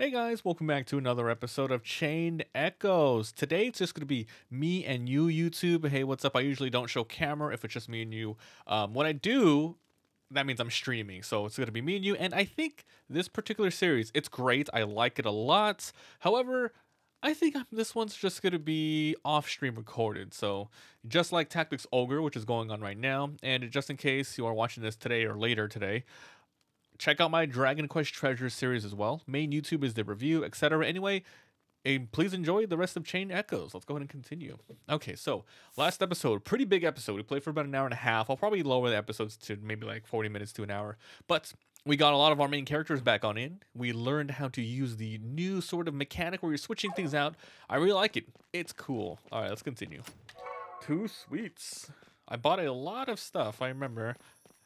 Hey guys, welcome back to another episode of Chained Echoes. Today it's just going to be me and you, YouTube. Hey, what's up? I usually don't show camera if it's just me and you. Um, when I do, that means I'm streaming. So it's going to be me and you. And I think this particular series, it's great. I like it a lot. However, I think this one's just going to be off stream recorded. So just like Tactics Ogre, which is going on right now, and just in case you are watching this today or later today, check out my Dragon Quest Treasure series as well. Main YouTube is the review, etc. Anyway, and please enjoy the rest of Chained Echoes. Let's go ahead and continue. Okay, so last episode, pretty big episode. We played for about an hour and a half. I'll probably lower the episodes to maybe like 40 minutes to an hour. But we got a lot of our main characters back on in. We learned how to use the new sort of mechanic where you're switching things out. I really like it. It's cool. All right, let's continue. Two sweets. I bought a lot of stuff. I remember.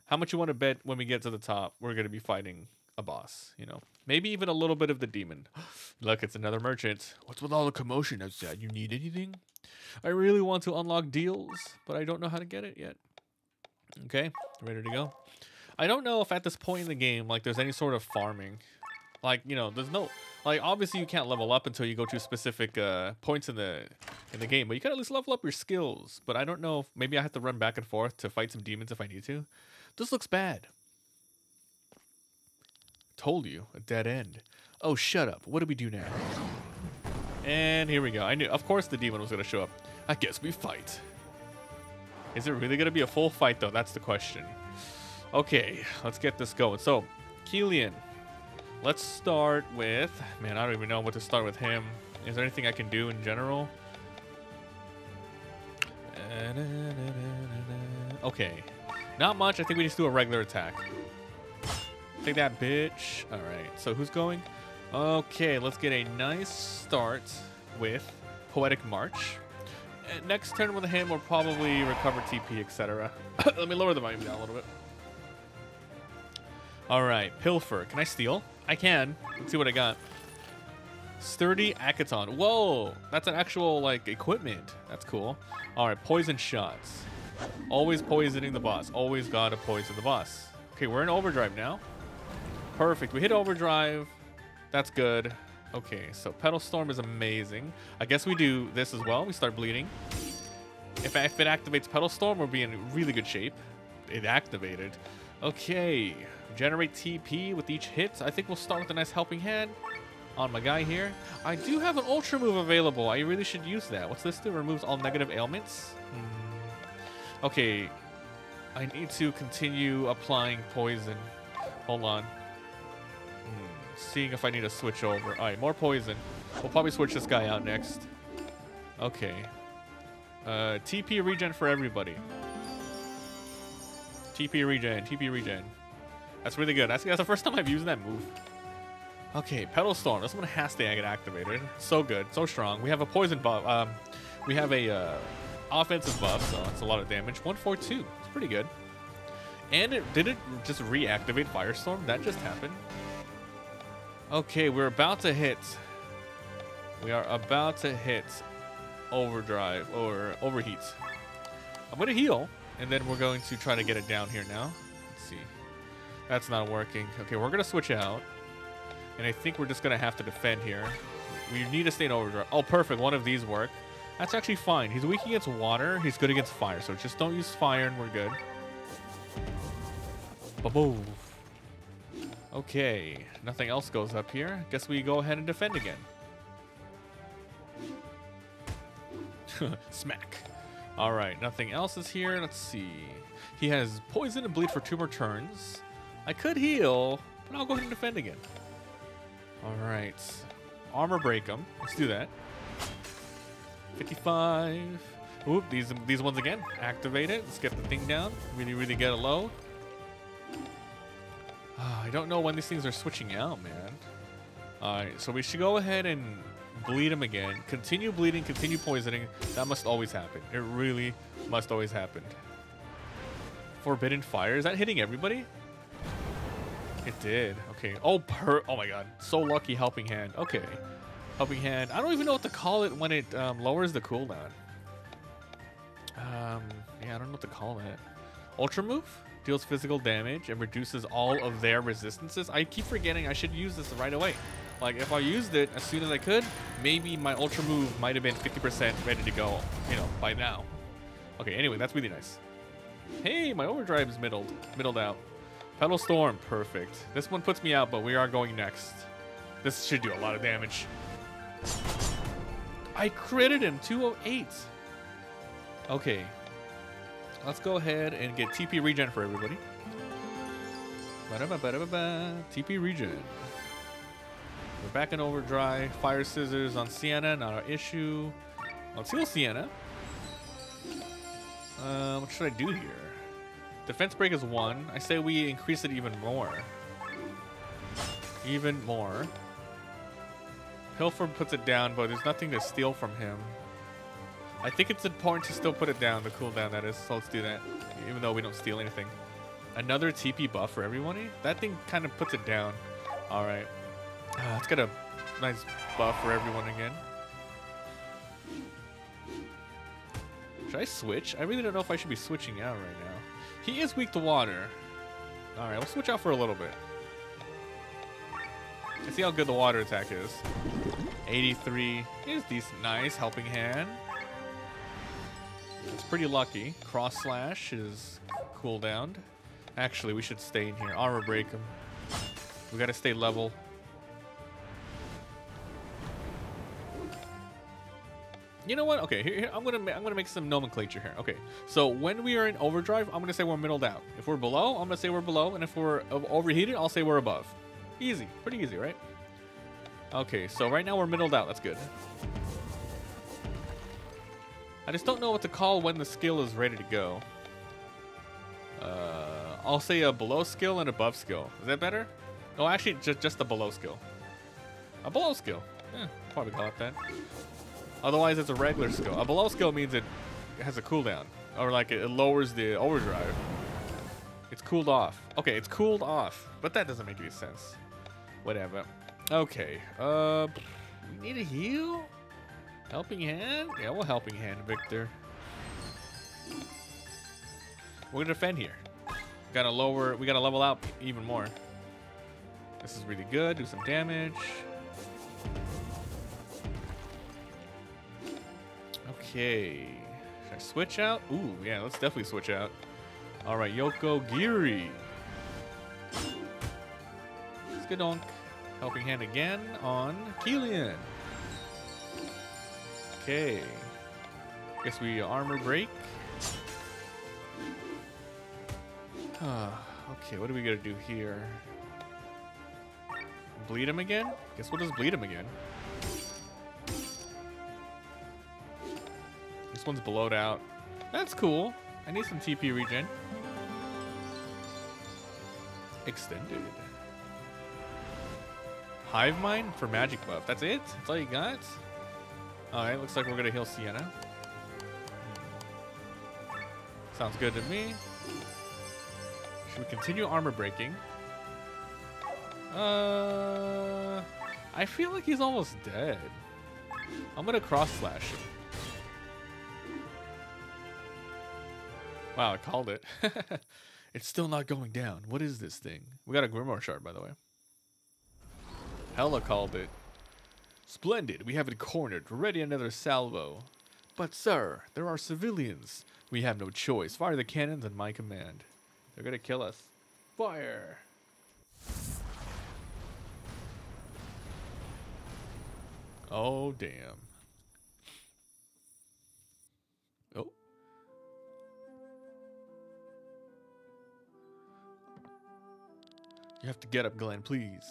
How much you want to bet when we get to the top? We're going to be fighting a boss, you know. Maybe even a little bit of the demon. Look, it's another merchant. What's with all the commotion outside? You need anything? I really want to unlock deals, but I don't know how to get it yet. Okay, ready to go. I don't know if at this point in the game, like, there's any sort of farming. Like, you know, there's no... Like, obviously you can't level up until you go to specific uh, points in the in the game, but you can at least level up your skills. But I don't know if maybe I have to run back and forth to fight some demons if I need to. This looks bad. Told you, a dead end. Oh, shut up. What do we do now? And here we go. I knew, of course, the demon was going to show up. I guess we fight. Is it really going to be a full fight, though? That's the question. Okay, let's get this going. So, Kylian. Let's start with... Man, I don't even know what to start with him. Is there anything I can do in general? Okay. Not much. I think we just do a regular attack. Take that, bitch. All right. So who's going? Okay, let's get a nice start with Poetic March. Uh, next turn with him, we'll probably recover TP, etc. Let me lower the volume down a little bit. All right, Pilfer. Can I steal? I can. Let's see what I got. Sturdy Aketon. Whoa, that's an actual like equipment. That's cool. All right, poison shots. Always poisoning the boss. Always gotta poison the boss. Okay, we're in overdrive now. Perfect. We hit overdrive. That's good. Okay, so Petal Storm is amazing. I guess we do this as well. We start bleeding. If, if it activates Petal Storm, we'll be in really good shape. It activated. Okay, generate TP with each hit. I think we'll start with a nice helping hand on my guy here. I do have an Ultra move available. I really should use that. What's this do? Removes all negative ailments. Hmm. Okay, I need to continue applying poison. Hold on. Hmm. Seeing if I need to switch over. All right, more poison. We'll probably switch this guy out next. Okay. Uh, TP regen for everybody. TP regen, TP regen. That's really good. That's, that's the first time I've used that move. Okay, Petal Storm. This one has to get activated. So good, so strong. We have a poison buff. Um, we have a uh, offensive buff, so it's a lot of damage. 142. It's pretty good. And it did it just reactivate Firestorm? That just happened. Okay, we're about to hit. We are about to hit overdrive or overheat. I'm gonna heal, and then we're going to try to get it down here now. Let's see. That's not working. Okay, we're gonna switch out. And I think we're just gonna have to defend here. We need to stay in overdrive. Oh, perfect. One of these work. That's actually fine. He's weak against water. He's good against fire. So just don't use fire and we're good. Okay. Nothing else goes up here. Guess we go ahead and defend again. Smack. All right. Nothing else is here. Let's see. He has poison and bleed for two more turns. I could heal, but I'll go ahead and defend again. All right. Armor break him. Let's do that. 55. Oop, these these ones again. Activate it. Let's get the thing down. Really, really get it low. Uh, I don't know when these things are switching out, man. Alright, so we should go ahead and bleed him again. Continue bleeding, continue poisoning. That must always happen. It really must always happen. Forbidden Fire. Is that hitting everybody? It did. Okay. Oh, per. Oh my god. So lucky helping hand. Okay. Helping hand. I don't even know what to call it when it um, lowers the cooldown. Um, yeah, I don't know what to call it. Ultra move deals physical damage and reduces all of their resistances. I keep forgetting I should use this right away. Like, if I used it as soon as I could, maybe my Ultra move might have been 50% ready to go, you know, by now. Okay, anyway, that's really nice. Hey, my overdrive is middled, middled out. Petal Storm, perfect. This one puts me out, but we are going next. This should do a lot of damage. I critted him, 208. Okay. Let's go ahead and get TP regen for everybody. Ba-da-ba-ba-da-ba-ba. TP regen. We're back in overdrive. Fire scissors on Sienna, not our issue. Let's heal Sienna. Um, what should I do here? Defense break is one. I say we increase it even more. Even more. Pilfer puts it down, but there's nothing to steal from him. I think it's important to still put it down, the cooldown that is, so let's do that. Even though we don't steal anything. Another TP buff for everyone? That thing kind of puts it down. Alright. Uh, let's get a nice buff for everyone again. Should I switch? I really don't know if I should be switching out right now. He is weak to water. Alright, we'll switch out for a little bit. Let's see how good the water attack is. 83 is decent. Nice. Helping hand. It's pretty lucky. Cross slash is cooldowned. Actually, we should stay in here. Armor break him. We gotta stay level. You know what? Okay, here, here, I'm gonna I'm gonna make some nomenclature here. Okay, so when we are in overdrive, I'm gonna say we're middled out. If we're below, I'm gonna say we're below, and if we're overheated, I'll say we're above. Easy, pretty easy, right? Okay, so right now we're middled out. That's good. I just don't know what to call when the skill is ready to go. Uh, I'll say a below skill and above skill. Is that better? No, actually, just just a below skill. A below skill. Yeah, probably call it that. Otherwise, it's a regular skill. A below skill means it has a cooldown. Or like it lowers the overdrive. It's cooled off. Okay, it's cooled off. But that doesn't make any sense. Whatever. Okay. Uh, we need a heal? Helping hand? Yeah, we'll helping hand, Victor. We're gonna defend here. Gotta lower, we gotta level out even more. This is really good. Do some damage. Okay. Should I switch out? Ooh, yeah, let's definitely switch out. All right, Yoko Giri. Skadonk. Helping hand again on Kylian. Okay. Guess we armor break. Ah, okay, what do we gotta do here? Bleed him again? Guess we'll just bleed him again. This one's blowed out. That's cool. I need some TP regen. Extended. Hive Mind for magic buff. That's it? That's all you got? Alright, looks like we're gonna heal Sienna. Sounds good to me. Should we continue armor breaking? Uh, I feel like he's almost dead. I'm gonna cross slash him. Wow, I called it. it's still not going down. What is this thing? We got a Grimoire shard, by the way. Hella called it. Splendid. We have it cornered. Ready another salvo. But, sir, there are civilians. We have no choice. Fire the cannons at my command. They're gonna kill us. Fire! Oh, damn. Oh. You have to get up, Glenn, please.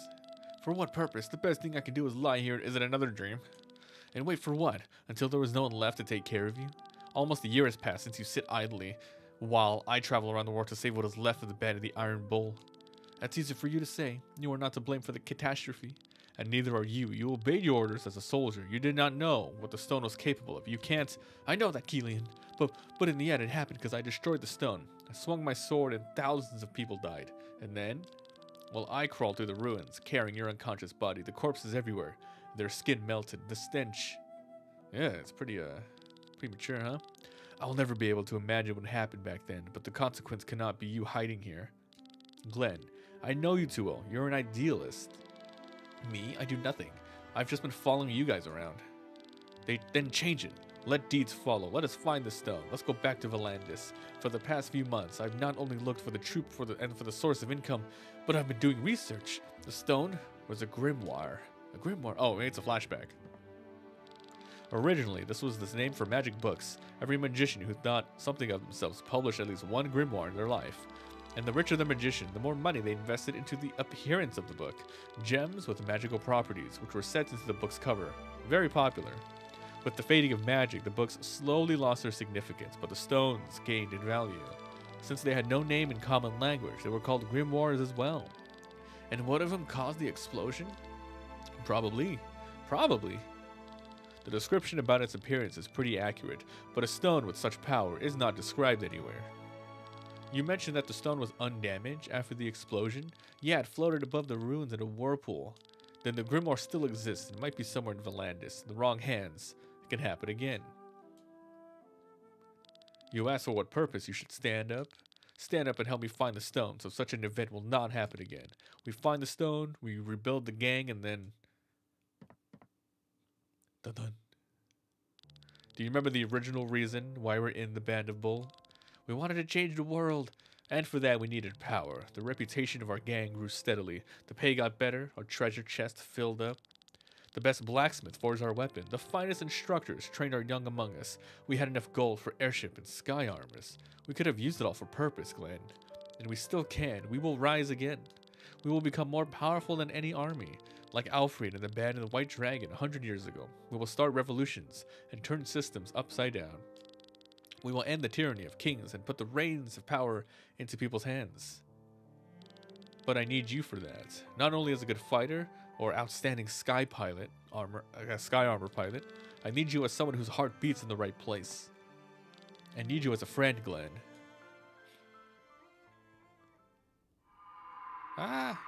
For what purpose? The best thing I can do is lie here. Is it another dream? And wait for what? Until there was no one left to take care of you? Almost a year has passed since you sit idly while I travel around the world to save what is left of the band of the Iron Bull. That's easy for you to say. You are not to blame for the catastrophe. And neither are you. You obeyed your orders as a soldier. You did not know what the stone was capable of. You can't. I know that, Kylian. But but in the end, it happened because I destroyed the stone. I swung my sword and thousands of people died. And then while I crawled through the ruins, carrying your unconscious body. The corpses everywhere, their skin melted, the stench. Yeah, it's pretty, uh, premature, huh? I'll never be able to imagine what happened back then, but the consequence cannot be you hiding here. Glenn, I know you too well. You're an idealist. Me? I do nothing. I've just been following you guys around. They then change it. Let deeds follow. Let us find the stone. Let's go back to Valandis. For the past few months, I've not only looked for the troop for the and for the source of income, but I've been doing research. The stone was a grimoire. A grimoire? Oh, it's a flashback. Originally, this was the name for magic books. Every magician who thought something of themselves published at least one grimoire in their life. And the richer the magician, the more money they invested into the appearance of the book. Gems with magical properties, which were set into the book's cover. Very popular. With the fading of magic, the books slowly lost their significance, but the stones gained in value. Since they had no name in common language, they were called grimoires as well. And one of them caused the explosion? Probably. Probably. The description about its appearance is pretty accurate, but a stone with such power is not described anywhere. You mentioned that the stone was undamaged after the explosion? Yeah, it floated above the ruins in a whirlpool. Then the Grimoire still exists and might be somewhere in Valandis, in the wrong hands. Can happen again. You ask for what purpose you should stand up? Stand up and help me find the stone so such an event will not happen again. We find the stone, we rebuild the gang, and then. Dun dun. Do you remember the original reason why we're in the Band of Bull? We wanted to change the world, and for that we needed power. The reputation of our gang grew steadily. The pay got better, our treasure chest filled up. The best blacksmith forged our weapon. The finest instructors trained our young among us. We had enough gold for airship and sky armors. We could have used it all for purpose, Glenn. And we still can. We will rise again. We will become more powerful than any army. Like Alfred and the band of the White Dragon a hundred years ago. We will start revolutions and turn systems upside down. We will end the tyranny of kings and put the reins of power into people's hands. But I need you for that. Not only as a good fighter or outstanding sky pilot, armor, uh, sky armor pilot, I need you as someone whose heart beats in the right place. I need you as a friend, Glenn. Ah,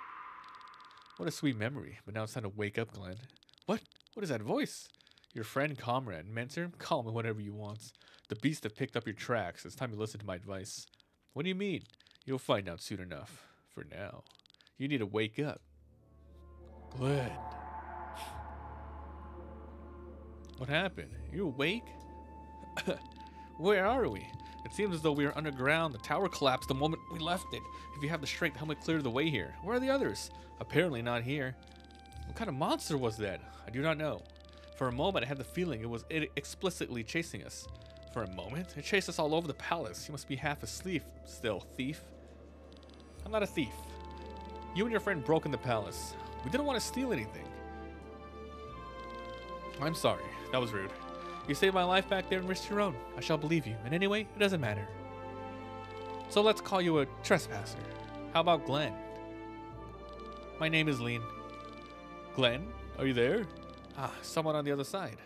what a sweet memory. But now it's time to wake up, Glenn. What? What is that voice? Your friend, comrade, mentor? Call me whatever you want. The beast have picked up your tracks. It's time you listen to my advice. What do you mean? You'll find out soon enough. For now, you need to wake up. Glenn. What happened? You awake? Where are we? It seems as though we are underground. The tower collapsed the moment we left it. If you have the strength, help me clear the way here. Where are the others? Apparently not here. What kind of monster was that? I do not know. For a moment, I had the feeling it was explicitly chasing us. For a moment, it chased us all over the palace. You must be half asleep still, thief. I'm not a thief. You and your friend broke in the palace. We didn't want to steal anything. I'm sorry. That was rude. You saved my life back there and risked your own. I shall believe you. And anyway, it doesn't matter. So let's call you a trespasser. How about Glenn? My name is Lenne. Glenn, are you there? Ah, someone on the other side.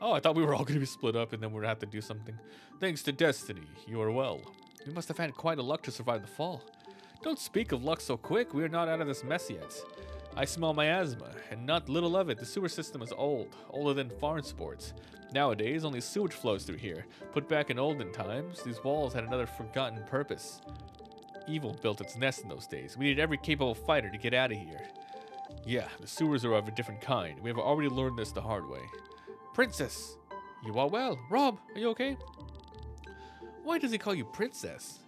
Oh, I thought we were all going to be split up and then we'd have to do something. Thanks to destiny, you are well. You must have had quite a luck to survive the fall. Don't speak of luck so quick. We are not out of this mess yet. I smell miasma, and not little of it. The sewer system is old, older than Farnsport. Nowadays, only sewage flows through here. Put back in olden times, these walls had another forgotten purpose. Evil built its nest in those days. We need every capable fighter to get out of here. Yeah, the sewers are of a different kind. We have already learned this the hard way. Princess! You are well. Robb, are you okay? Why does he call you princess?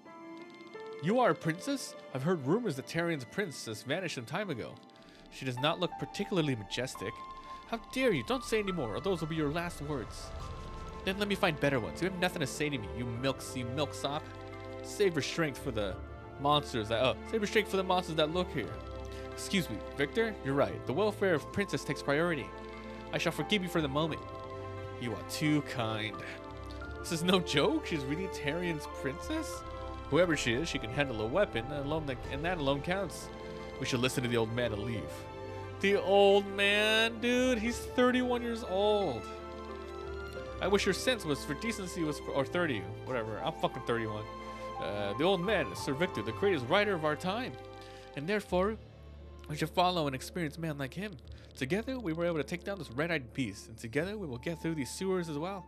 You are a princess? I've heard rumors that Taryon's princess vanished some time ago. She does not look particularly majestic. How dare you? Don't say any more, or those will be your last words. Then let me find better ones. You have nothing to say to me, you milk milksop. Save your strength for the monsters that, oh, save your strength for the monsters that look here. Excuse me, Victor, you're right. The welfare of Princess takes priority. I shall forgive you for the moment. You are too kind. This is no joke. She's really Taryon's princess? Whoever she is, she can handle a weapon, and, alone that, and that alone counts. We should listen to the old man and leave. The old man, dude, he's 31 years old. I wish your sense was for decency was for, or 30, whatever. I'm fucking 31. Uh, the old man, Sir Victor, the greatest writer of our time, and therefore we should follow an experienced man like him. Together, we were able to take down this red-eyed beast, and together we will get through these sewers as well.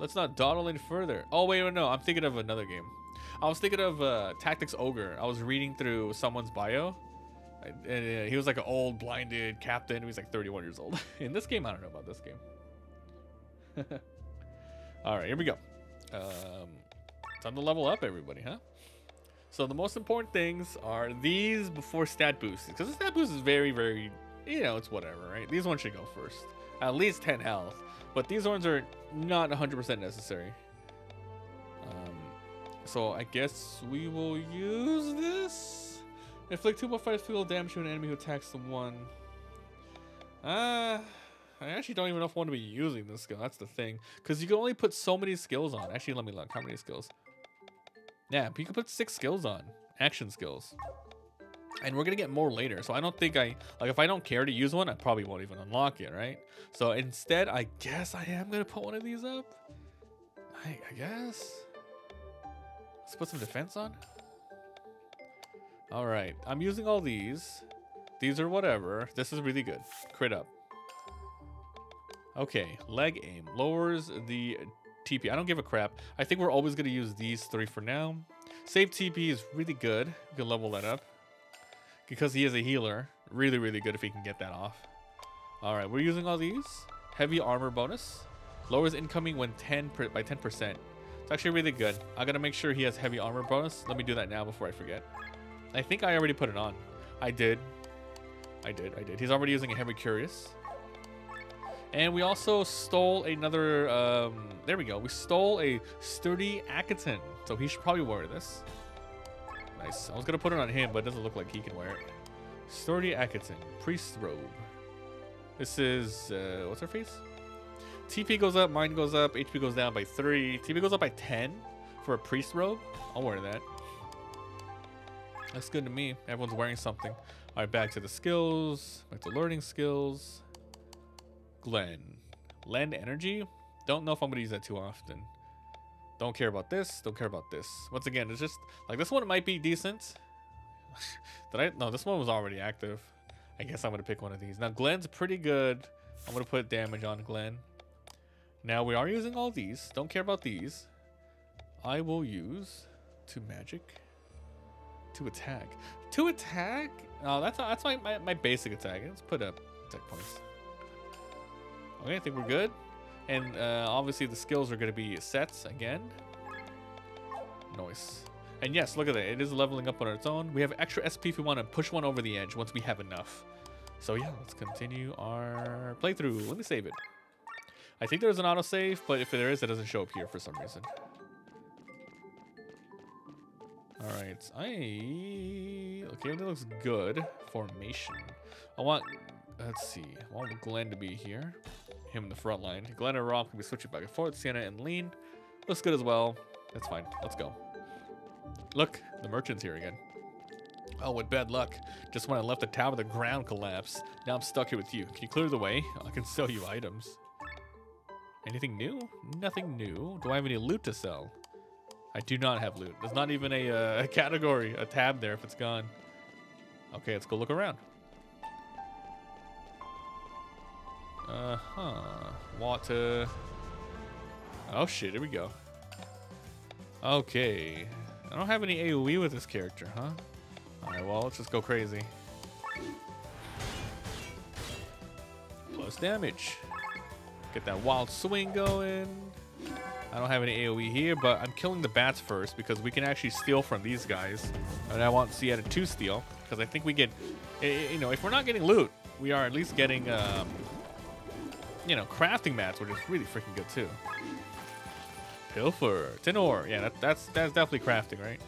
Let's not dawdle any further. Oh wait, wait, no, I'm thinking of another game. I was thinking of uh, Tactics Ogre. I was reading through someone's bio, And, uh, he was like an old blinded captain. He was like 31 years old. In this game, I don't know about this game. All right, here we go. Um, time to level up, everybody, huh? So the most important things are these before stat boosts, because the stat boost is very, very, you know, it's whatever, right? These ones should go first. At least 10 health, but these ones are not 100% necessary. So I guess we will use this. Inflict 2.5 physical damage to an enemy who attacks the one. Uh, I actually don't even know if I want to be using this skill. That's the thing. Because you can only put so many skills on. Actually, let me look. How many skills? Yeah, you can put six skills on. Action skills. And we're going to get more later. So I don't think I... Like, if I don't care to use one, I probably won't even unlock it, right? So instead, I guess I am going to put one of these up. I, I guess. Let's put some defense on. All right. I'm using all these. These are whatever. This is really good. Crit up. Okay, leg aim lowers the TP. I don't give a crap. I think we're always going to use these three for now. Save TP is really good. We can level that up. Because he is a healer. Really, really good if he can get that off. Alright, we're using all these. Heavy armor bonus. Lowers incoming when 10 per, by 10%. It's actually really good. I gotta make sure he has heavy armor bonus. Let me do that now before I forget. I think I already put it on. I did. I did, I did. He's already using a heavy cuirass. And we also stole another, um, there we go. We stole a sturdy Aketon. So he should probably wear this. Nice. I was to put it on him, but it doesn't look like he can wear it. Sturdy Aketon. Priest robe. This is, uh, what's her face? TP goes up, mine goes up, HP goes down by 3. TP goes up by 10 for a priest robe. I'll wear that. That's good to me. Everyone's wearing something. All right, back to the skills. Back to learning skills. Glenn. Lend energy. Don't know if I'm going to use that too often. Don't care about this. Don't care about this. Once again, it's just like this one might be decent. Did I? No, this one was already active. I guess I'm going to pick one of these. Now, Glenn's pretty good. I'm going to put damage on Glenn. Now, we are using all these. Don't care about these. I will use to magic to attack. To attack? Oh, that's that's my, my, my basic attack. Let's put up attack points. Okay, I think we're good. And uh, obviously the skills are going to be sets again. Nice. And yes, look at that. It is leveling up on its own. We have extra SP if we want to push one over the edge once we have enough. So yeah, let's continue our playthrough. Let me save it. I think there's an autosave, but if there is, it doesn't show up here for some reason. All right, I okay. That looks good. Formation. I want. Let's see. I want Glenn to be here him in the front line. Glenn and Robb can be switching back and forth. Sienna and Lenne. Looks good as well. That's fine. Let's go. Look, the merchant's here again. Oh, with bad luck. Just when I left the tower, the ground collapsed. Now I'm stuck here with you. Can you clear the way? I can sell you items. Anything new? Nothing new. Do I have any loot to sell? I do not have loot. There's not even a, uh, a category, a tab there if it's gone. Okay, let's go look around. Uh-huh. Water. Oh shit, here we go. Okay. I don't have any AoE with this character, huh? Alright, well, let's just go crazy. Plus damage. Get that wild swing going. I don't have any AoE here, but I'm killing the bats first because we can actually steal from these guys. And I want Sienna to steal because I think we get, you know, if we're not getting loot, we are at least getting um, you know, crafting mats, which is really freaking good too. Pilfer, Tin Ore. Yeah, that, that's that's definitely crafting, right?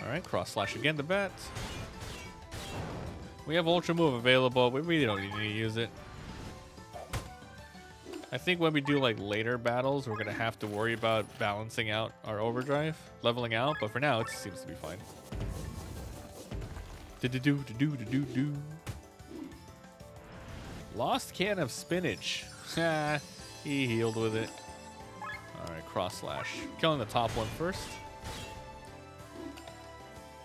All right, cross slash again the bat. We have Ultra Move available. We really don't need to use it. I think when we do like later battles, we're gonna have to worry about balancing out our overdrive, leveling out. But for now, it seems to be fine. Do do do do do do do. Lost can of spinach. he healed with it. All right, cross slash. Killing the top one first.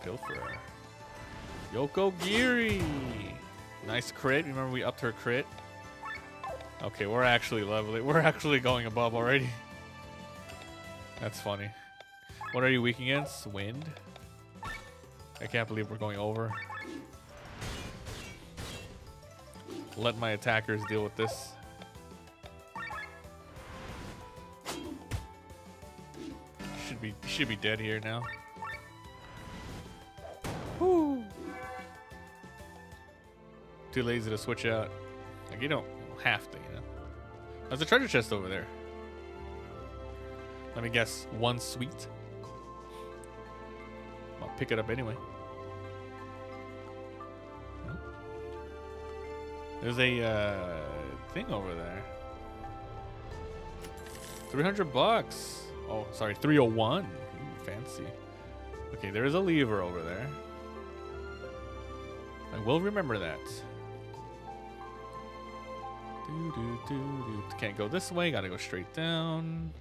Pilfer. Yoko Giri. Nice crit. Remember we upped her crit. Okay, we're actually leveling. We're actually going above already. That's funny. What are you weak against? Wind? I can't believe we're going over. Let my attackers deal with this. Should be should be dead here now. Woo. Too lazy to switch out. Like you don't have to, you know. There's a treasure chest over there. Let me guess, one sweet. I'll pick it up anyway. There's a uh, thing over there. 300 bucks. Oh, sorry, 301. Ooh, fancy. Okay, there is a lever over there. I will remember that. Do, do, do, do. Can't go this way, gotta go straight down.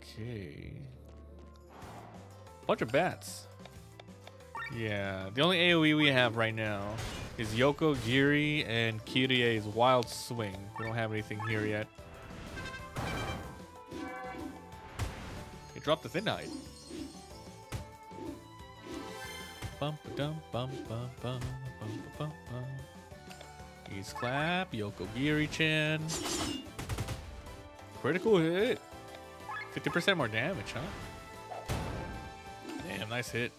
Okay. Bunch of bats. Yeah, the only AoE we have right now is Yoko Giri and Kirie's Wild Swing. We don't have anything here yet. He dropped the Thin Hide. He's clap, Yoko Giri chan. Critical hit. 50% more damage, huh? Damn, nice hit.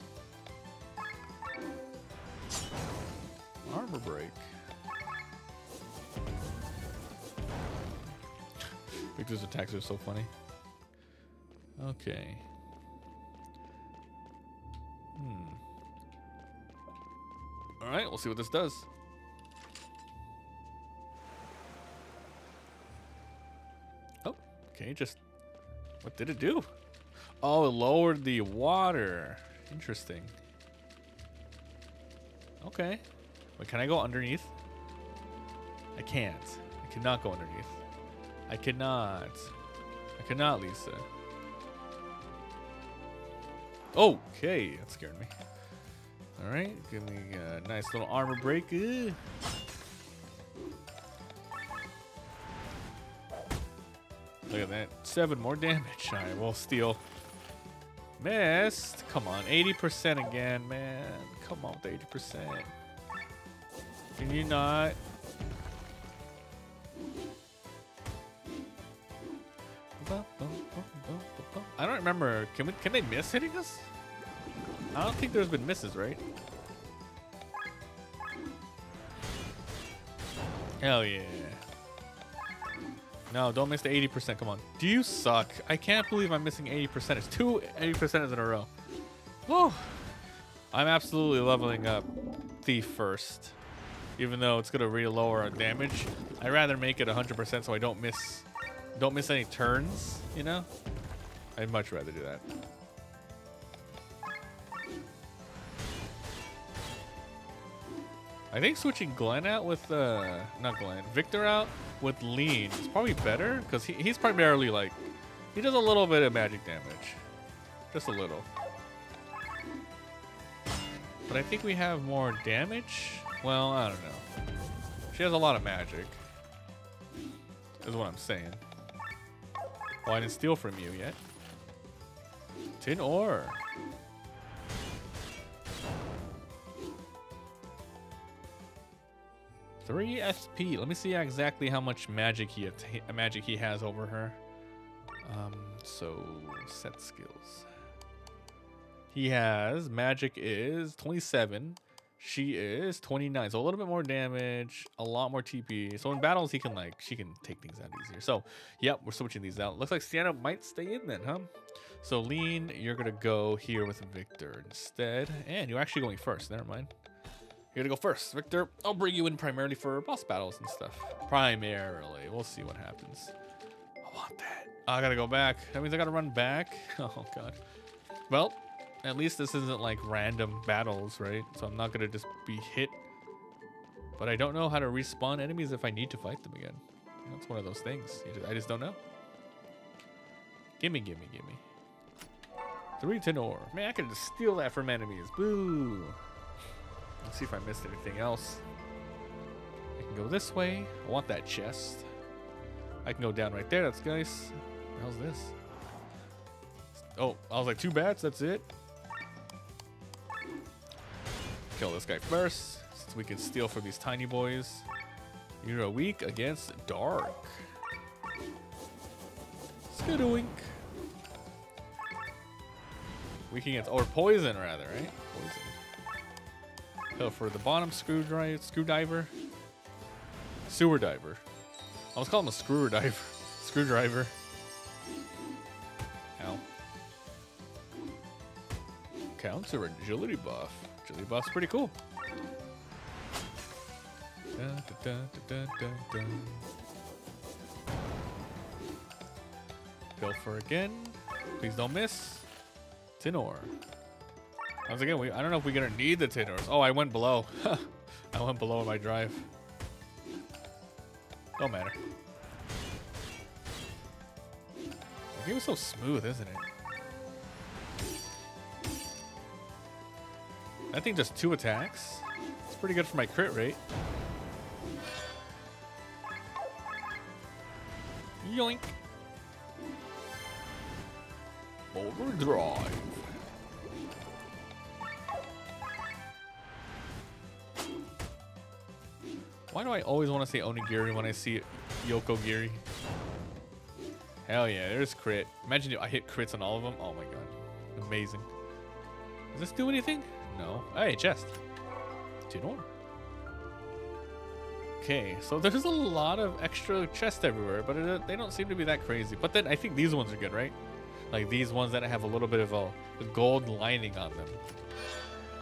Armor break. Victor's attacks are so funny. Okay. Hmm. Alright, we'll see what this does. Oh, okay, just what did it do? Oh, it lowered the water. Interesting. Okay. Wait, can I go underneath? I can't. I cannot go underneath. I cannot. I cannot, Lisa. Okay, that scared me. All right, give me a nice little armor break. Ugh. Look at that. Seven more damage. All right, we'll steal. Missed. Come on, 80% again, man. Come on with 80%. Can you not? I don't remember. Can we? Can they miss hitting us? I don't think there's been misses, right? Hell yeah. No, don't miss the 80%. Come on. Do you suck? I can't believe I'm missing 80%. It's two 80% in a row. Whoa. I'm absolutely leveling up Thief first. Even though it's going to really lower our damage. I'd rather make it 100% so I don't miss don't miss any turns, you know? I'd much rather do that. I think switching Glenn out with, uh, not Glenn, Victor out with Lenne is probably better because he, he's primarily like, he does a little bit of magic damage. Just a little. But I think we have more damage. Well, I don't know. She has a lot of magic. Is what I'm saying. Well, I didn't steal from you yet. Tin ore. Three SP. Let me see exactly how much magic he magic he has over her. Um, so set skills. He has magic is 27. She is 29. So a little bit more damage, a lot more TP. So in battles, he can like, she can take things out easier. So, yep, we're switching these out. Looks like Sienna might stay in then, huh? So Lenne, you're to go here with Victor instead. And you're actually going first. Never mind. You're to go first. Victor, I'll bring you in primarily for boss battles and stuff. Primarily. We'll see what happens. I want that. I got to go back. That means I got to run back. Oh, God. Well, at least this isn't like random battles, right? So I'm not gonna just be hit. But I don't know how to respawn enemies if I need to fight them again. That's one of those things. I just don't know. Gimme, gimme, gimme. Three tin ore. Man, I could just steal that from enemies. Boo. Let's see if I missed anything else. I can go this way. I want that chest. I can go down right there. That's nice. How's this? Oh, I was like, two bats, that's it? Kill this guy first, since we can steal from these tiny boys. You're weak against dark. Skidoink. Weak against, or poison rather, right? Poison. Go for the bottom screwdriver, screwdriver. Sewer diver. I was calling him a screwdriver. Screwdriver. Ow. Counter agility buff. Agility buff's pretty cool. Dun, dun, dun, Go for again. Please don't miss. Tin Ore. Once again, we, I don't know if we're gonna need the Tin Ores. Oh, I went below. I went below in my drive. Don't matter. The game is so smooth, isn't it? I think just two attacks. It's pretty good for my crit rate. Yoink. Overdrive. Why do I always want to say Onigiri when I see Yoko Giri? Hell yeah, there's crit. Imagine if I hit crits on all of them. Oh my god. Amazing. Does this do anything? No. Hey, chest. Two more. Okay, so there's a lot of extra chests everywhere, but they don't seem to be that crazy. But then I think these ones are good, right? Like these ones that have a little bit of a, a gold lining on them.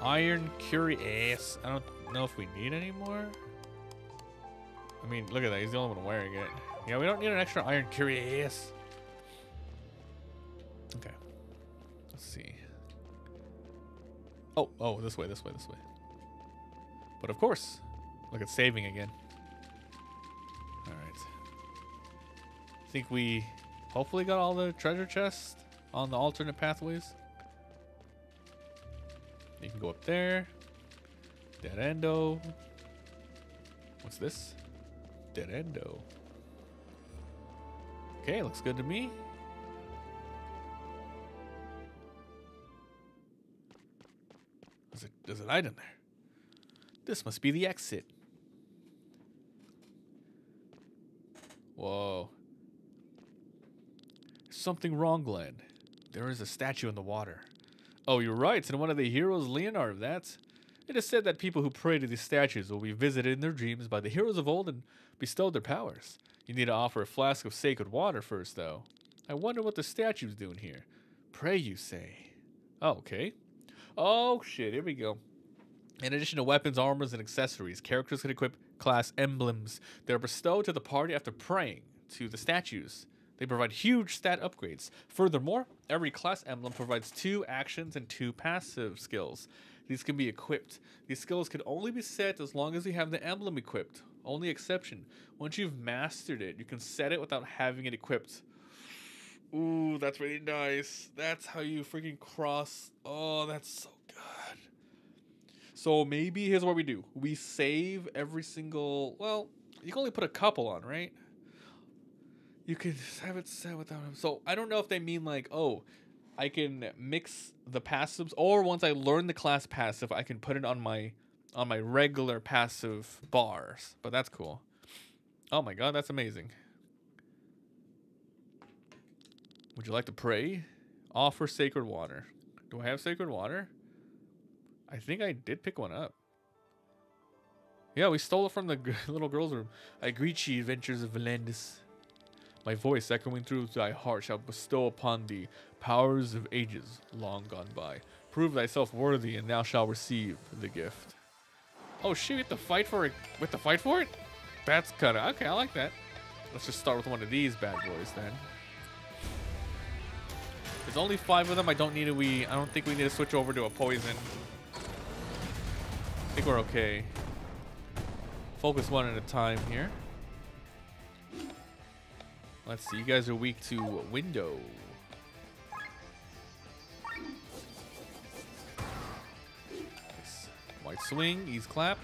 Iron Cuirass. I don't know if we need any more. I mean, look at that. He's the only one wearing it. Yeah, we don't need an extra Iron Cuirass. Okay. Let's see. Oh, oh, this way, this way, this way. But of course, look at saving again. All right. I think we hopefully got all the treasure chests on the alternate pathways. You can go up there. Dead endo. What's this? Dead endo. Okay, looks good to me. There's, a, there's an item there. This must be the exit. Whoa. Something wrong, Glenn. There is a statue in the water. Oh, you're right. It's in one of the heroes, Leonard. That's. It is said that people who pray to these statues will be visited in their dreams by the heroes of old and bestowed their powers. You need to offer a flask of sacred water first, though. I wonder what the statue's doing here. Pray, you say. Oh, okay. Oh, shit. Here we go. In addition to weapons, armors, and accessories, characters can equip class emblems. They're bestowed to the party after praying to the statues. They provide huge stat upgrades. Furthermore, every class emblem provides two actions and two passive skills. These can be equipped. These skills can only be set as long as you have the emblem equipped. Only exception. Once you've mastered it, you can set it without having it equipped. Ooh, that's really nice. That's how you freaking cross. Oh, that's so good. So maybe here's what we do. We save every single. Well, you can only put a couple on, right? You can have it set without him. So I don't know if they mean like, oh, I can mix the passives, or once I learn the class passive, I can put it on my on my regular passive bars. But that's cool. Oh my god, that's amazing. Would you like to pray? Offer sacred water. Do I have sacred water? I think I did pick one up. Yeah, we stole it from the little girl's room. I greet ye, adventures of Valandis. My voice echoing through thy heart shall bestow upon thee powers of ages long gone by. Prove thyself worthy, and thou shalt receive the gift. Oh shit, we have to fight for it. Have to fight for it? That's kinda okay, I like that. Let's just start with one of these bad boys then. There's only five of them. I don't need to we I don't think we need to switch over to a poison. I think we're okay. Focus one at a time here. Let's see, you guys are weak to window. swing, ease clap,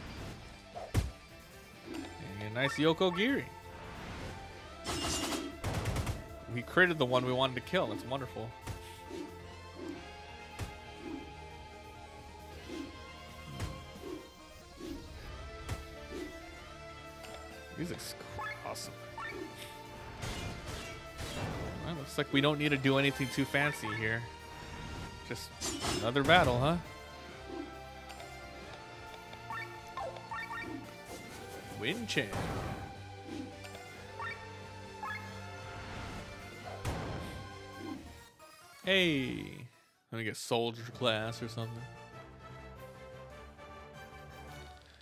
and nice Yoko Giri. We created the one we wanted to kill. That's wonderful. Music's awesome. Well, looks like we don't need to do anything too fancy here. Just another battle, huh? Wind Chan. Hey, let me get soldier class or something.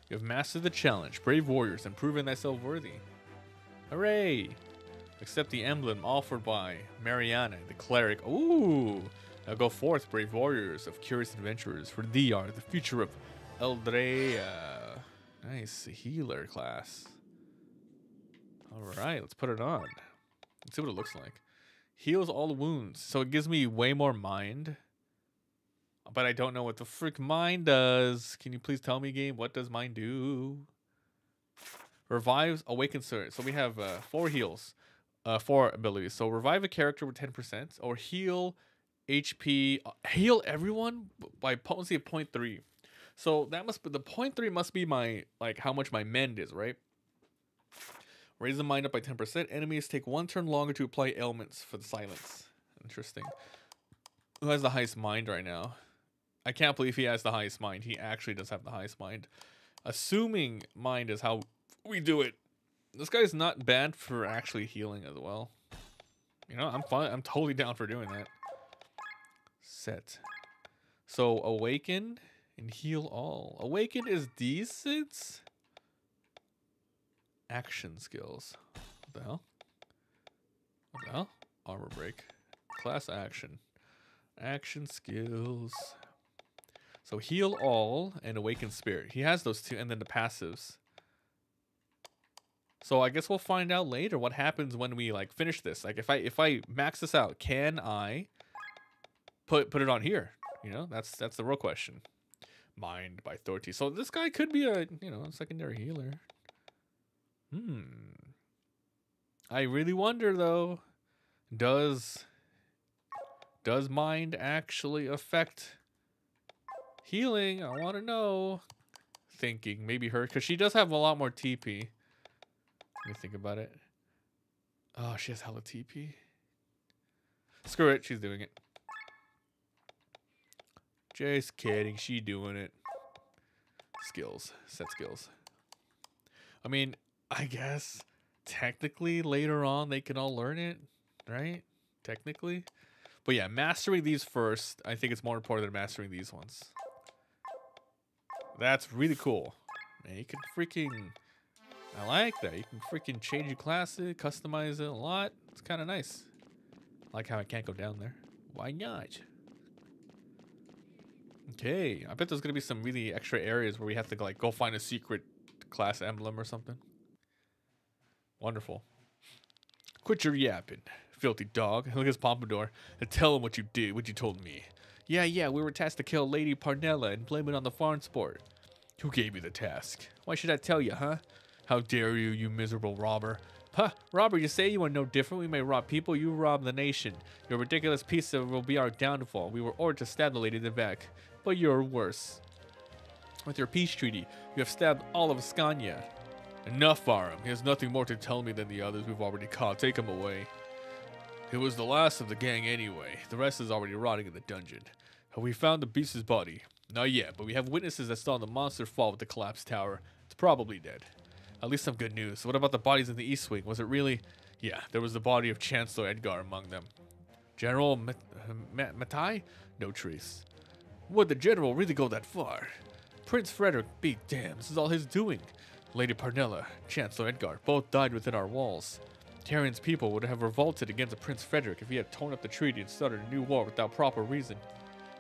You have mastered the challenge, brave warriors, and proven thyself worthy. Hooray! Accept the emblem offered by Mariana, the cleric. Ooh! Now go forth, brave warriors of curious adventurers, for thee are the future of Eldrea. Nice healer class. Alright, let's put it on. Let's see what it looks like. Heals all the wounds. So it gives me way more mind. But I don't know what the frick mind does. Can you please tell me, game? What does mind do? Revives Awaken Spirit. So we have uh, four heals. Uh, four abilities. So revive a character with 10%. Or heal HP. Uh, heal everyone by potency of 0.3. So that must be the three must be my like how much my mend is, right? Raise the mind up by 10%. Enemies take one turn longer to apply ailments for the silence. Interesting. Who has the highest mind right now? I can't believe he has the highest mind. He actually does have the highest mind. Assuming mind is how we do it. This guy's not bad for actually healing as well. You know, I'm fine. I'm totally down for doing that. Set. So awaken and heal all. Awaken is decent action skills. What the hell? What the hell? Armor break. Class action. Action skills. So heal all and awaken spirit. He has those two and then the passives. So I guess we'll find out later what happens when we like finish this. Like if I if I max this out, can I put put it on here? You know, that's that's the real question. Mind by Thorty. So this guy could be a you know secondary healer. Hmm. I really wonder though, does does mind actually affect healing? I want to know. Thinking maybe her because she does have a lot more TP. Let me think about it. Oh, she has hella TP. Screw it, she's doing it. Just kidding, she doing it. Skills, set skills. I mean, I guess technically later on they can all learn it, right? Technically. But yeah, mastering these first, I think it's more important than mastering these ones. That's really cool. Man, you can freaking... I like that. You can freaking change your classes, customize it a lot. It's kind of nice. I like how I can't go down there. Why not? Okay, I bet there's to be some really extra areas where we have to like go find a secret class emblem or something. Wonderful. Quit your yapping, filthy dog. Look at pompadour and tell him what you did, what you told me. Yeah, yeah, we were tasked to kill Lady Parnella and blame it on the Farnsport. Who gave you the task? Why should I tell you, huh? How dare you, you miserable robber. Huh, robber, you say you are no different. We may rob people, you rob the nation. Your ridiculous piece of will be our downfall. We were ordered to stab the lady in the back, but you're worse. With your peace treaty, you have stabbed all of Scania. Enough, Aram. He has nothing more to tell me than the others we've already caught. Take him away. It was the last of the gang anyway. The rest is already rotting in the dungeon. Have we found the beast's body? Not yet, but we have witnesses that saw the monster fall with the collapsed tower. It's probably dead. At least some good news. What about the bodies in the east wing? Was it really... Yeah, there was the body of Chancellor Edgar among them. General Matai? No trace. Would the general really go that far? Prince Frederick, be damned, this is all his doing. Lady Parnella, Chancellor Edgar, both died within our walls. Taryon's people would have revolted against Prince Frederick if he had torn up the treaty and started a new war without proper reason.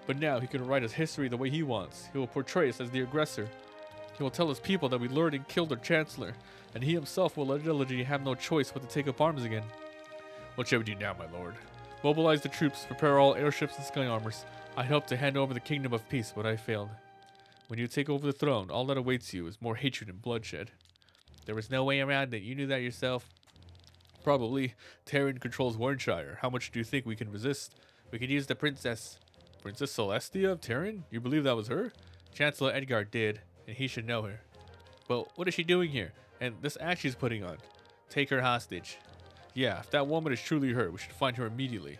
But now he can write his history the way he wants. He will portray us as the aggressor. He will tell his people that we lured and killed their chancellor, and he himself will allegedly have no choice but to take up arms again. What shall we do now, my lord? Mobilize the troops, prepare all airships and sky armors. I hoped to hand over the kingdom of peace, but I failed. When you take over the throne, all that awaits you is more hatred and bloodshed. There was no way around it. You knew that yourself. Probably. Taryon controls Warnshire. How much do you think we can resist? We could use the princess. Princess Celestia of Taryon? You believe that was her? Chancellor Edgar did, and he should know her. But what is she doing here? And this act she's putting on. Take her hostage. Yeah, if that woman is truly her, we should find her immediately.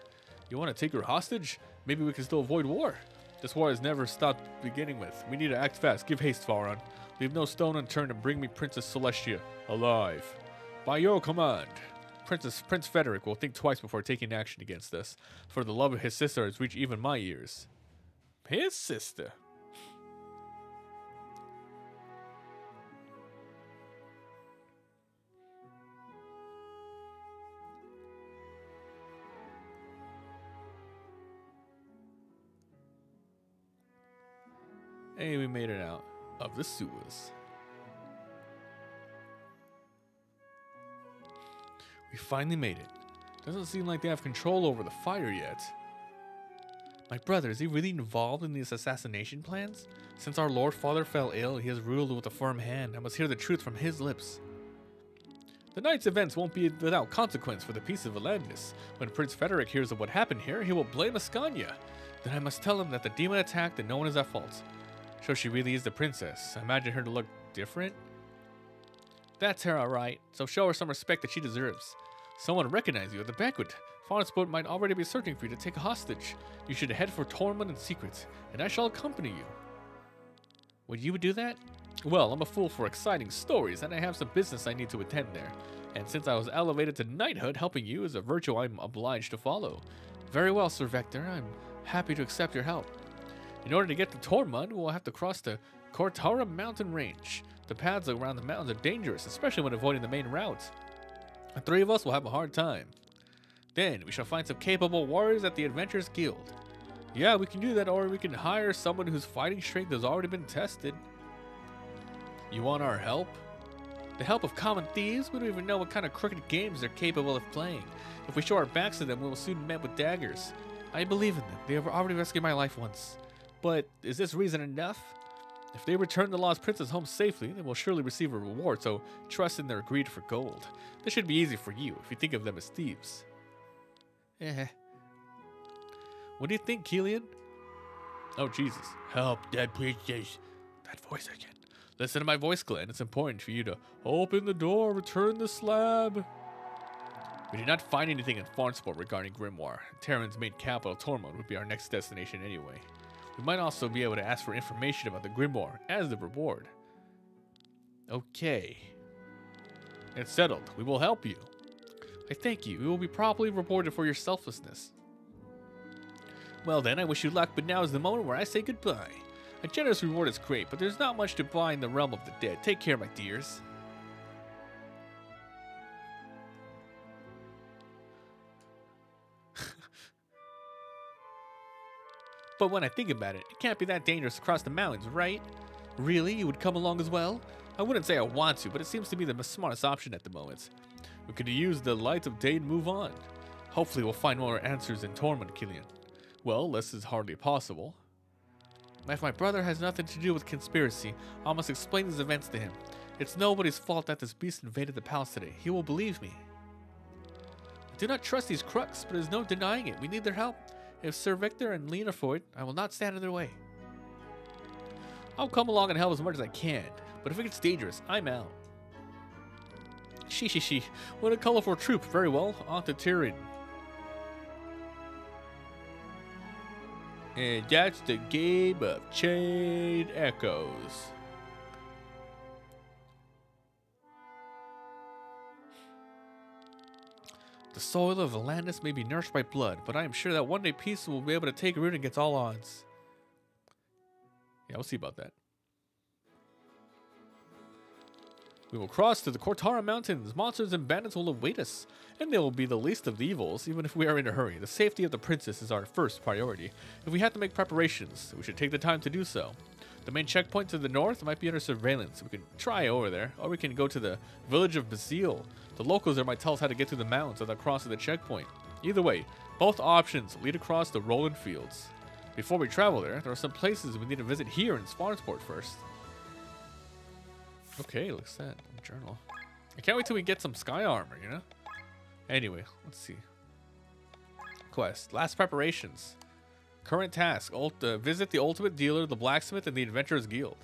You want to take her hostage? Maybe we can still avoid war. This war has never stopped beginning with. We need to act fast. Give haste, Faron. Leave no stone unturned and bring me Princess Celestia alive. By your command. Princess Prince Frederick will think twice before taking action against us, for the love of his sister has reached even my ears. His sister? Of the sewers. We finally made it. Doesn't seem like they have control over the fire yet. My brother, is he really involved in these assassination plans? Since our Lord Father fell ill, he has ruled with a firm hand. I must hear the truth from his lips. The night's events won't be without consequence for the peace of Valandis. When Prince Frederick hears of what happened here, he will blame Ascania. Then I must tell him that the demon attacked and no one is at fault. So she really is the princess. Imagine her to look different. That's her, alright. So show her some respect that she deserves. Someone recognize you at the banquet. Farnsport might already be searching for you to take a hostage. You should head for Tormund in secret, and I shall accompany you. Would you do that? Well, I'm a fool for exciting stories, and I have some business I need to attend there. And since I was elevated to knighthood, helping you is a virtue I'm obliged to follow. Very well, Sir Victor. I'm happy to accept your help. In order to get to Tormund, we'll have to cross the Kortara mountain range. The paths around the mountains are dangerous, especially when avoiding the main route. The three of us will have a hard time. Then we shall find some capable warriors at the Adventurers Guild. Yeah, we can do that, or we can hire someone whose fighting strength has already been tested. You want our help? The help of common thieves? We don't even know what kind of crooked games they're capable of playing. If we show our backs to them, we will soon be met with daggers. I believe in them. They have already rescued my life once. But is this reason enough? If they return the lost princess home safely, they will surely receive a reward, so trust in their greed for gold. This should be easy for you if you think of them as thieves. Eh. What do you think, Kylian? Oh, Jesus. Help, dead princess. That voice again. Listen to my voice, Glenn. It's important for you to open the door, return the slab. We did not find anything in Farnsport regarding Grimoire. Taryon's main capital, Tormund, would be our next destination anyway. We might also be able to ask for information about the Grimoire as the reward. Okay. It's settled. We will help you. I thank you. You will be properly rewarded for your selflessness. Well then, I wish you luck, but now is the moment where I say goodbye. A generous reward is great, but there's not much to buy in the realm of the dead. Take care, my dears. But when I think about it, it can't be that dangerous across the mountains, right? Really? You would come along as well? I wouldn't say I want to, but it seems to be the smartest option at the moment. We could use the light of day and move on. Hopefully we'll find more answers in Tormund, Kylian. Well, this is hardly possible. If my brother has nothing to do with conspiracy, I must explain these events to him. It's nobody's fault that this beast invaded the palace today. He will believe me. I do not trust these crooks, but there's no denying it. We need their help. If Sir Victor and Lenne Foyt, I will not stand in their way. I'll come along and help as much as I can, but if it gets dangerous, I'm out. She, she, she. What a colorful troop. Very well. On to Taryon. And that's the game of Chain Echoes. The soil of Valandis may be nourished by blood, but I am sure that one day peace will be able to take root against all odds. Yeah, we'll see about that. We will cross to the Kortara Mountains. Monsters and bandits will await us, and they will be the least of the evils, even if we are in a hurry. The safety of the princess is our first priority. If we have to make preparations, we should take the time to do so. The main checkpoint to the north might be under surveillance. We can try over there, or we can go to the village of Basile. The locals there might tell us how to get through the mountains without crossing the checkpoint. Either way, both options lead across the rolling fields. Before we travel there, there are some places we need to visit here in Farnsport first. Okay, looks that journal. I can't wait till we get some sky armor, you know? Anyway, let's see. Quest. Last preparations. Current task. Ult uh, visit the ultimate dealer, the blacksmith, and the adventurers guild.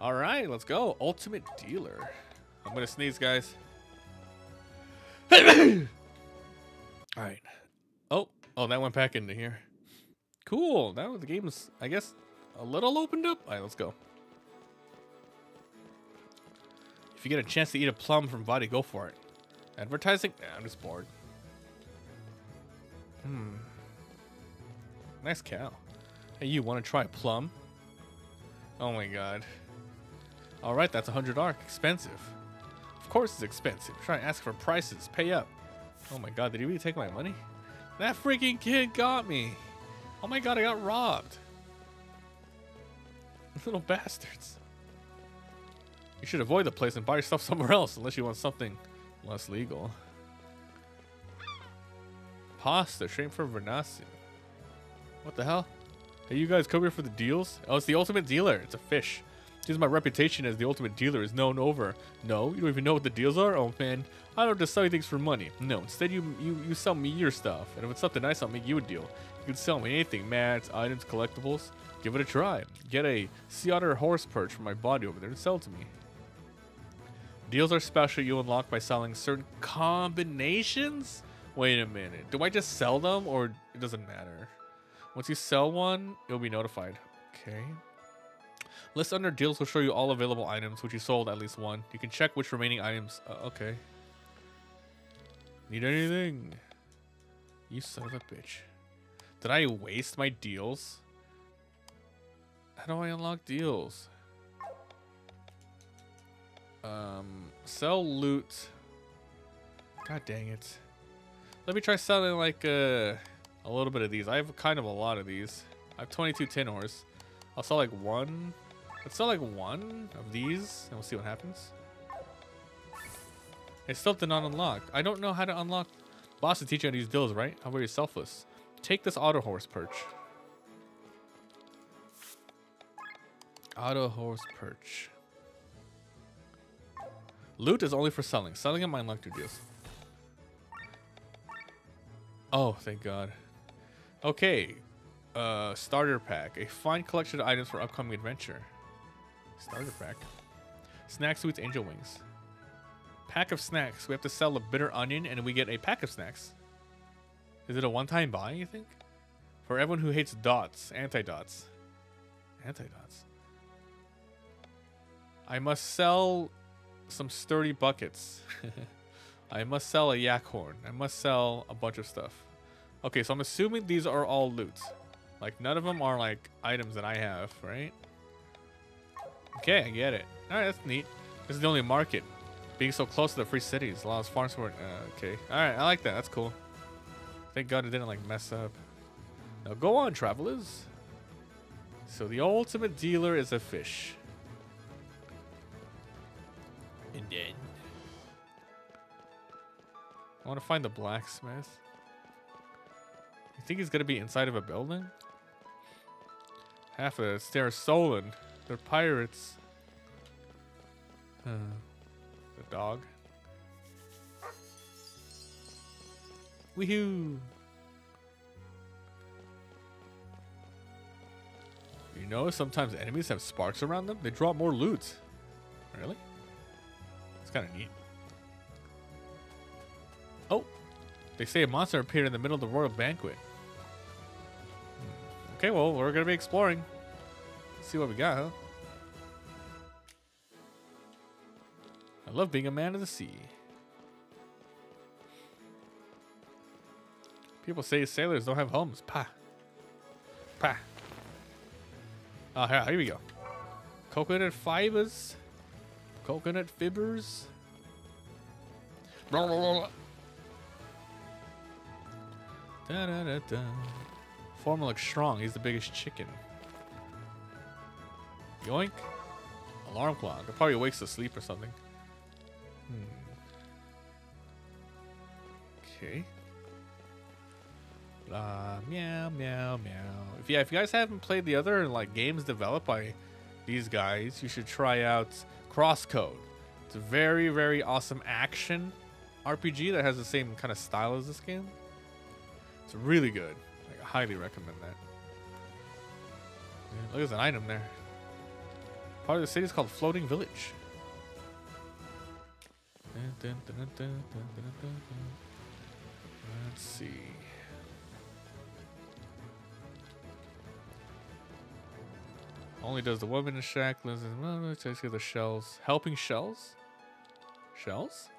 Alright, let's go. Ultimate dealer. I'm gonna sneeze, guys. All right. Oh, oh, that went back into here. Cool. Now the game's, I guess, a little opened up. All right, let's go. If you get a chance to eat a plum from Body, go for it. Advertising? Nah, I'm just bored. Hmm. Nice cow. Hey, you want to try plum? Oh my god. Alright, that's a 100 arc. Expensive. Of course it's expensive. Try to ask for prices. Pay up. Oh my god, did he really take my money? That freaking kid got me. Oh my god, I got robbed. Little bastards. You should avoid the place and buy yourself somewhere else unless you want something less legal. Pasta, straight for Vernassi. What the hell? Hey, you guys come here for the deals? Oh, it's the ultimate dealer. It's a fish. Since my reputation as the ultimate dealer is known over. No, you don't even know what the deals are? Oh man, I don't just sell you things for money. No, instead you, you, you sell me your stuff. And if it's something nice, I'll make you a deal. You can sell me anything, mats, items, collectibles. Give it a try. Get a sea otter horse perch from my body over there and sell to me. Deals are special you unlock by selling certain combinations? Wait a minute. Do I just sell them or it doesn't matter? Once you sell one, you'll be notified. Okay. List under deals will show you all available items, which you sold at least one. You can check which remaining items. Uh, okay. Need anything? You son of a bitch. Did I waste my deals? How do I unlock deals? Um, sell loot. God dang it. Let me try selling like uh, a little bit of these. I have kind of a lot of these. I have 22 tin ores. I'll sell like one. Let's sell like one of these and we'll see what happens. It still did not unlock. I don't know how to unlock. Boss to teach you how to use deals, right? How about you selfless. Take this auto horse perch. Auto horse perch. Loot is only for selling. Selling and mine your deals. Oh, thank God. Okay. Uh, starter pack. A fine collection of items for upcoming adventure. Starter pack. Snack sweets, angel wings. Pack of snacks. We have to sell a bitter onion and we get a pack of snacks. Is it a one-time buy, you think? For everyone who hates dots. Anti-dots. Anti-dots. I must sell some sturdy buckets. I must sell a yak horn. I must sell a bunch of stuff. Okay, so I'm assuming these are all loot. Like, none of them are, like, items that I have, right? Okay, I get it. Alright, that's neat. This is the only market. Being so close to the free cities allows farms for... Uh, okay. Alright, I like that. That's cool. Thank God it didn't, like, mess up. Now, go on, travelers. So, the ultimate dealer is a fish. And then... I want to find the blacksmith. Think he's gonna be inside of a building? Half of the stairs stolen. They're pirates. Uh, the dog. Woohoo! You know, sometimes enemies have sparks around them. They drop more loot. Really? It's kind of neat. Oh, they say a monster appeared in the middle of the royal banquet. Okay, well, we're gonna be exploring. See what we got, huh? I love being a man of the sea. People say sailors don't have homes. Pa. Pa. Oh, ah, here, here we go. Coconut fibers. Coconut fibers. Blah, blah, blah. Da, da, da, da. Former looks strong. He's the biggest chicken. Yoink. Alarm clock. It probably wakes to sleep or something. Hmm. Okay. Uh, meow, meow, meow. If yeah, if you guys haven't played the other like games developed by these guys, you should try out Crosscode. It's a very, very awesome action RPG that has the same kind of style as this game. It's really good. Highly recommend that. Look, there's an item there. Part of the city is called Floating Village. Let's see. Only does the woman in the shack lives in takes care of the shells. Helping shells? Shells?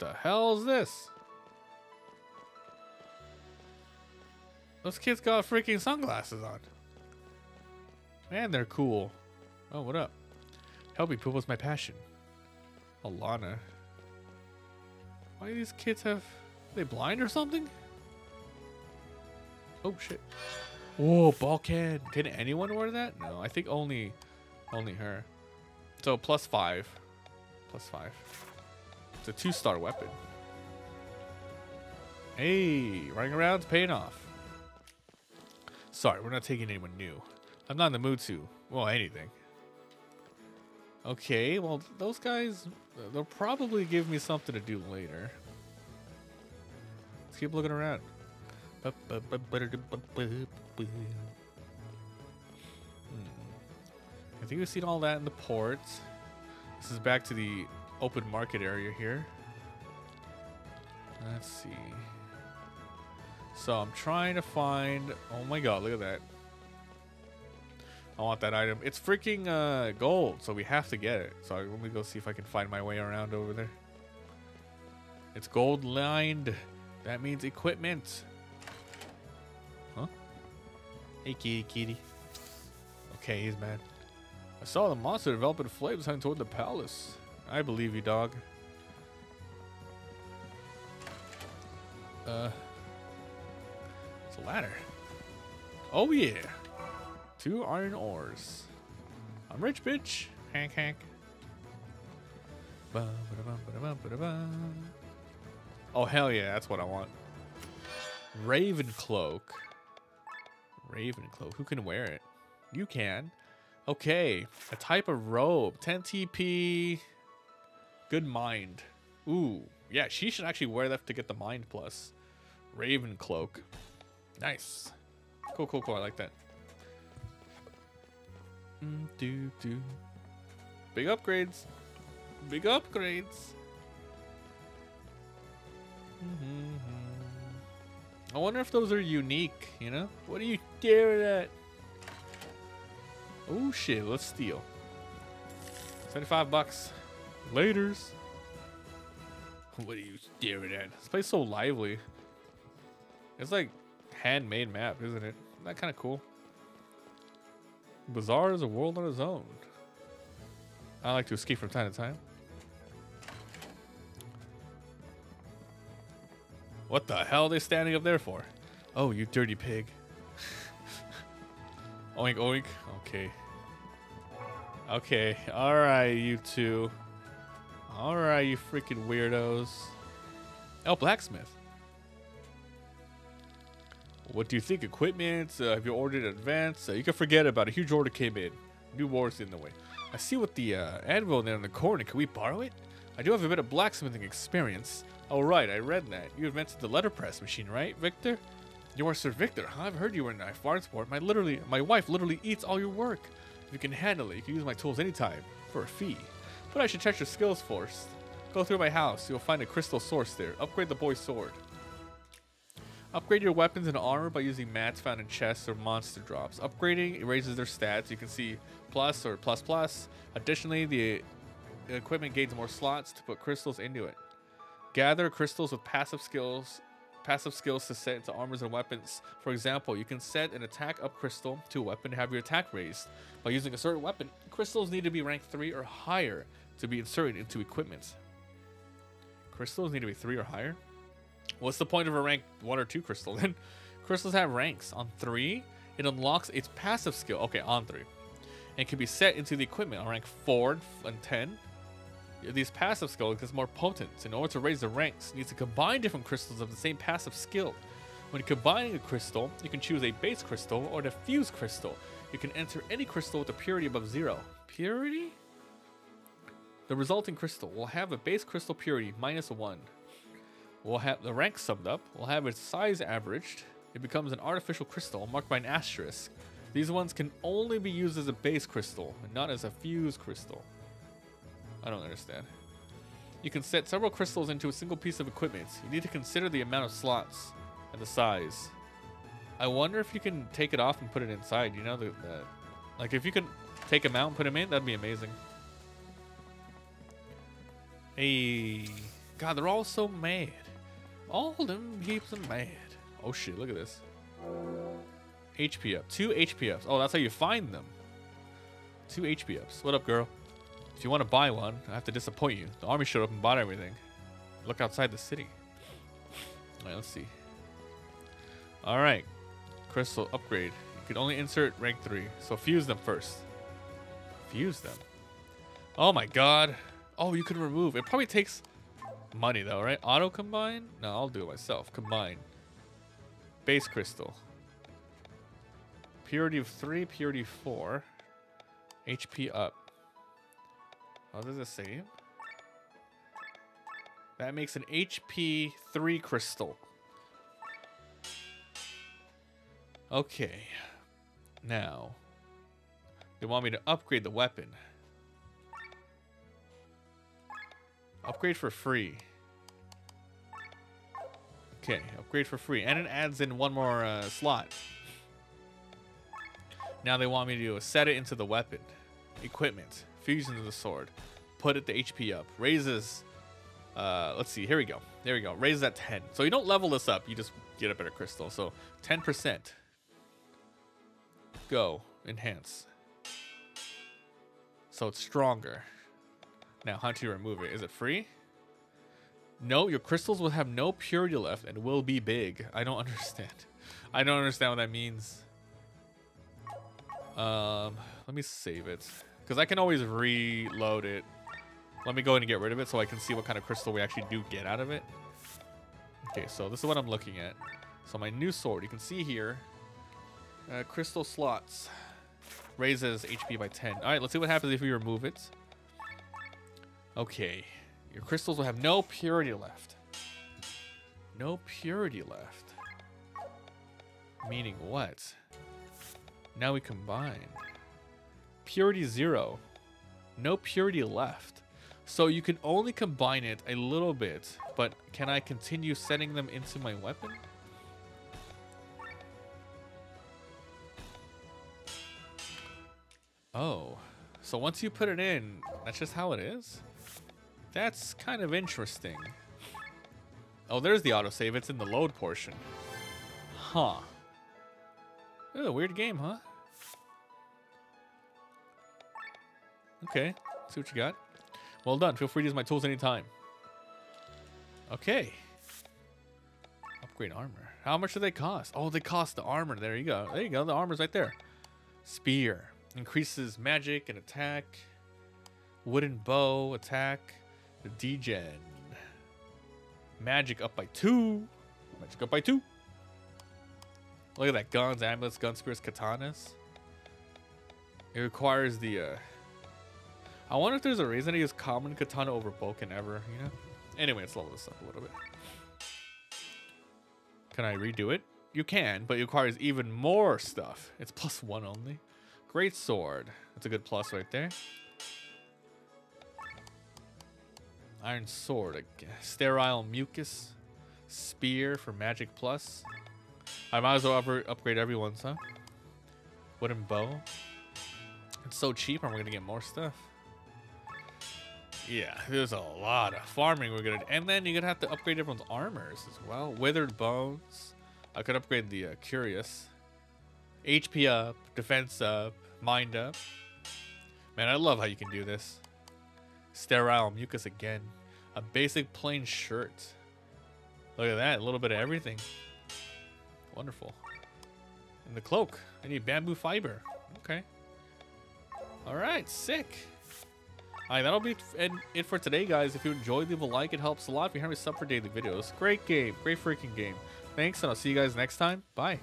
The hell's this? Those kids got freaking sunglasses on. Man, they're cool. Oh, what up? Helping people is my passion. Alana. Why do these kids have... Are they blind or something? Oh, shit. Whoa, bulkhead. Can anyone wear that? No, I think only only her. So plus five. Plus five. It's a two-star weapon. Hey, running around's paying off. Sorry, we're not taking anyone new. I'm not in the mood to. Well, anything. Okay, well, those guys, they'll probably give me something to do later. Let's keep looking around. I think we've seen all that in the port. This is back to the open market area here. Let's see. So I'm trying to find. Oh my god, look at that. I want that item. It's freaking uh, gold, so we have to get it. So let me go see if I can find my way around over there. It's gold lined. That means equipment. Huh? Hey, kitty, kitty. Okay, he's mad. I saw the monster developing flames heading toward the palace. I believe you, dog. Uh, it's a ladder. Oh yeah, two iron ores. I'm rich, bitch. Hank, Hank. Oh hell yeah, that's what I want. Raven cloak. Raven cloak. Who can wear it? You can. Okay, a type of robe. 10 TP. Good mind. Ooh, yeah, she should actually wear that to get the mind plus. Raven cloak. Nice. Cool, cool, cool. I like that. Mm, do, do. Big upgrades. Big upgrades. Mm-hmm. I wonder if those are unique, you know? What are you staring at? Oh shit, let's steal. 75 bucks. Laters. What are you staring at? This place so lively. It's like handmade map, isn't it? Isn't that kind of cool? Bazaar is a world on its own. I like to escape from time to time. What the hell are they standing up there for? Oh, you dirty pig. oink, oink. Okay. Okay. Alright, you two. Alright, you freaking weirdos. Oh, blacksmith. What do you think? Equipment? Uh, have you ordered in advance? Uh, you can forget about it. A huge order came in. New war's in the way. I see what the uh, anvil there in the corner. Can we borrow it? I do have a bit of blacksmithing experience. Oh, right. I read that. You invented the letterpress machine, right, Victor? You are Sir Victor, huh? I've heard you were in Farnsport. My literally, my wife literally eats all your work. If you can handle it, you can use my tools anytime for a fee. But I should test your skills first. Go through my house. You'll find a crystal source there. Upgrade the boy's sword. Upgrade your weapons and armor by using mats found in chests or monster drops. Upgrading raises their stats. You can see plus or plus plus. Additionally, the equipment gains more slots to put crystals into it. Gather crystals with passive skills passive skills to set into armors and weapons. For example, you can set an attack up crystal to a weapon to have your attack raised. By using a certain weapon, crystals need to be ranked 3 or higher to be inserted into equipment. Crystals need to be 3 or higher? What's the point of a rank 1 or 2 crystal then? Crystals have ranks. On 3, it unlocks its passive skill. Okay, on 3. And can be set into the equipment on rank 4 and 10. These passive skills gets more potent. In order to raise the ranks, you need to combine different crystals of the same passive skill. When combining a crystal, you can choose a base crystal or a fuse crystal. You can enter any crystal with a purity above 0. Purity? The resulting crystal will have a base crystal purity minus 1 We'll have the rank summed up. We'll have its size averaged. It becomes an artificial crystal marked by an asterisk. These ones can only be used as a base crystal and not as a fuse crystal. I don't understand. You can set several crystals into a single piece of equipment. You need to consider the amount of slots and the size. I wonder if you can take it off and put it inside. You know, the, the like if you can take them out and put them in, that'd be amazing. Hey, God, they're all so mad. All them heaps of mad. Oh shit, look at this. HP up. Two HP ups. Oh, that's how you find them. Two HP ups. What up, girl? If you want to buy one, I have to disappoint you. The army showed up and bought everything. Look outside the city. Alright, let's see. Alright. Crystal upgrade. You can only insert rank 3. So fuse them first. Fuse them. Oh my god. Oh, you can remove. It probably takes money though, right? Auto combine? No, I'll do it myself. Combine. Base crystal. Purity of 3, purity 4. HP up. How does it say? That makes an HP 3 crystal. Okay. Now, they want me to upgrade the weapon. Upgrade for free. Okay, upgrade for free. And it adds in one more uh, slot. Now they want me to set it into the weapon. Equipment. Fusion to the sword. Put it the HP up. Raises... Uh, let's see. Here we go. There we go. Raises that 10. So you don't level this up. You just get a better crystal. So 10%. Go. Enhance. So it's stronger. Now, how you remove it? Is it free? No, your crystals will have no purity left and will be big. I don't understand. I don't understand what that means. Um, let me save it. Because I can always reload it. Let me go and get rid of it so I can see what kind of crystal we actually do get out of it. Okay, so this is what I'm looking at. So my new sword, you can see here, uh, crystal slots raises HP by 10. All right, let's see what happens if we remove it. Okay, your crystals will have no purity left. No purity left. Meaning what? Now we combine. Purity zero. No purity left. So you can only combine it a little bit, but can I continue setting them into my weapon? Oh, so once you put it in, that's just how it is? That's kind of interesting. Oh, there's the autosave. It's in the load portion. Huh. Ooh, a weird game, huh? Okay, see what you got. Well done. Feel free to use my tools anytime. Okay. Upgrade armor. How much do they cost? Oh, they cost the armor. There you go. There you go. The armor's right there. Spear. Increases magic and attack. Wooden bow attack. Degen. Magic up by two. Magic up by two. Look at that. Guns, amulets, gun spears, katanas. It requires the... Uh... I wonder if there's a reason to use common katana over Boken ever, you know? Anyway, let's level this up a little bit. Can I redo it? You can, but it requires even more stuff. It's plus one only. Great sword. That's a good plus right there. Iron sword. Sterile mucus. Spear for magic plus. I might as well upgrade, everyone's, huh? Wooden bow. It's so cheap, and we're gonna get more stuff. Yeah, there's a lot of farming we're gonna, do. and then you're gonna have to upgrade everyone's armors as well. Withered bones. I could upgrade the uh, cuirass. HP up, defense up, mind up. Man, I love how you can do this. Sterile mucus again. A basic plain shirt. Look at that, a little bit of everything. Wonderful. And the cloak. I need bamboo fiber. Okay. All right, sick. All right, that'll be it for today, guys. If you enjoyed, leave a like. It helps a lot. If you haven't sub for daily videos. Great game. Great freaking game. Thanks, and I'll see you guys next time. Bye.